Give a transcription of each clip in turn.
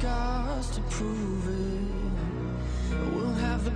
scars to prove it. We'll have the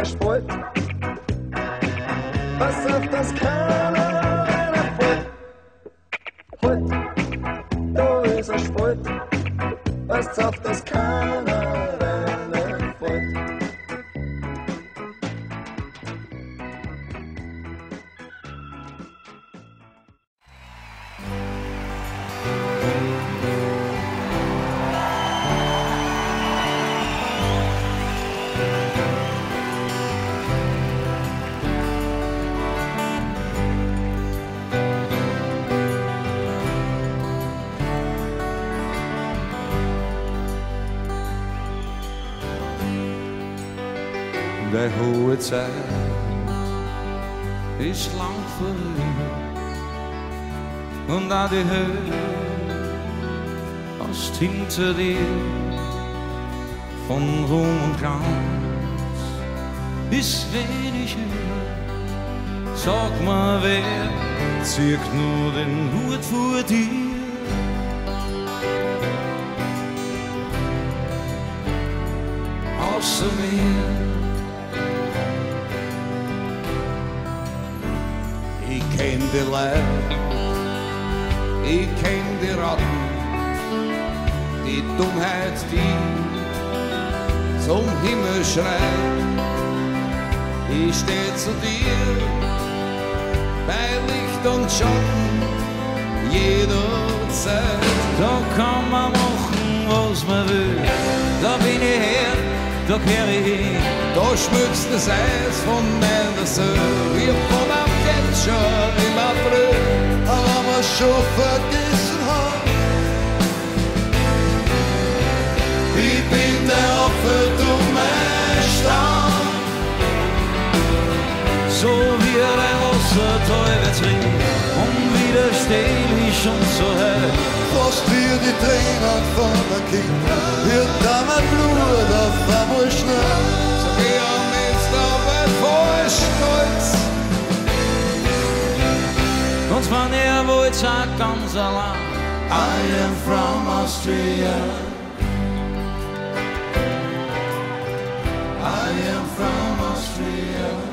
Verspult. Was auf das. de hoe het zij is lang verleden, omdat de heul als tiende deel van Rom Gans is wenig höher. Sag maar wer zirkt nur den Hut vor dir? Außer mir. Die Leid, ich kenn die Ratten, die Dummheit, die zum Himmel schreit. Ich steh zu dir, bei Licht und Schatten, jederzeit. Da kann man machen, was man will, da bin ich her, da kehr ich hin. Da schmückst das Eis von meiner Söhne, schon vergessen hat. Ich bin der Opfer, du mein Stamm. So wie ein Wasser Teufelsring, unwiderstehlich und so hell. Fast wie die Tränen von der Kind, wird da mein Blut auf einmal schnell. So geh am jetzt aber voll stolz. Und man comes along. I am from Austria. I am from Austria.